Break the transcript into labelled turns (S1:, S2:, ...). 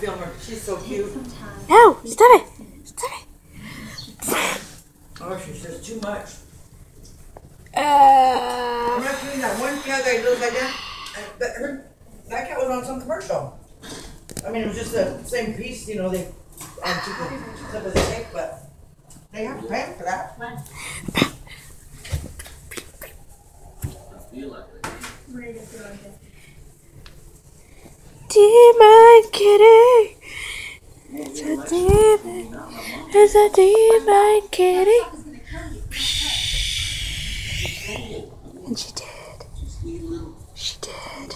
S1: Film her. She's so cute.
S2: No, stop it. Stop it.
S1: Oh, she says too much.
S2: Uh,
S1: I'm not doing that one cat that looks like that. That, her, that cat was on some commercial. I mean, it was just the same piece, you know, they add to the tip of the cake, but they have to pay for that.
S2: demon kitty. It's a deep kitty. And she did. She did.